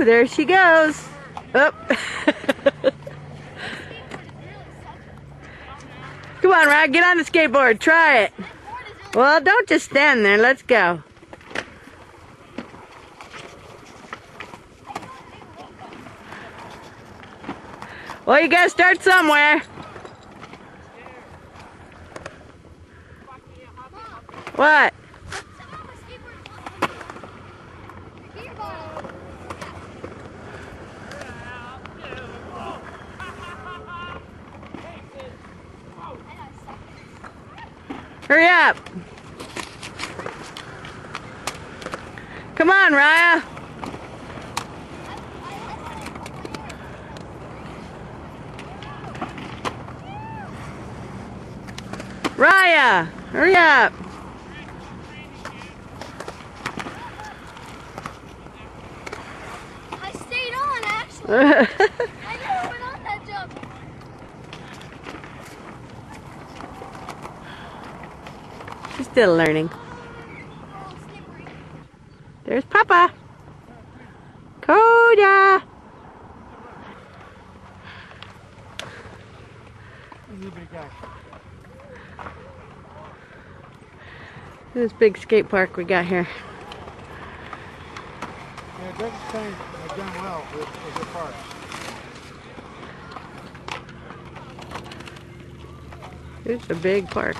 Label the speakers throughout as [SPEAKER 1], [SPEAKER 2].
[SPEAKER 1] There she goes. Up. Come on, Rod, get on the skateboard. Try it. Well, don't just stand there. Let's go. Well, you gotta start somewhere. What? Hurry up. Come on, Raya. Raya, hurry up.
[SPEAKER 2] I stayed on actually.
[SPEAKER 1] She's still learning. There's Papa. Coda. This big skate park we got here.
[SPEAKER 3] Yeah, it doesn't seem they've done well with, with the park.
[SPEAKER 1] It's a big park.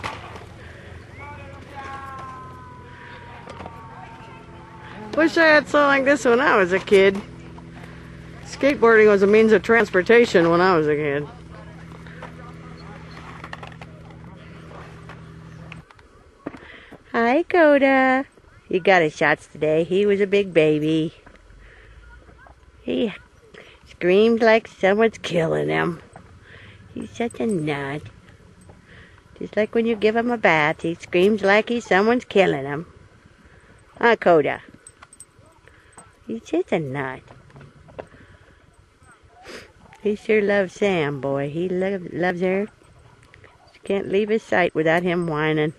[SPEAKER 1] Wish I had something like this when I was a kid. Skateboarding was a means of transportation when I was a kid. Hi, Coda. He got his shots today. He was a big baby. He screamed like someone's killing him. He's such a nut. Just like when you give him a bath, he screams like he's someone's killing him. Huh, Coda? He's just a nut. He sure loves Sam, boy. He lo- loves her. She can't leave his sight without him whining.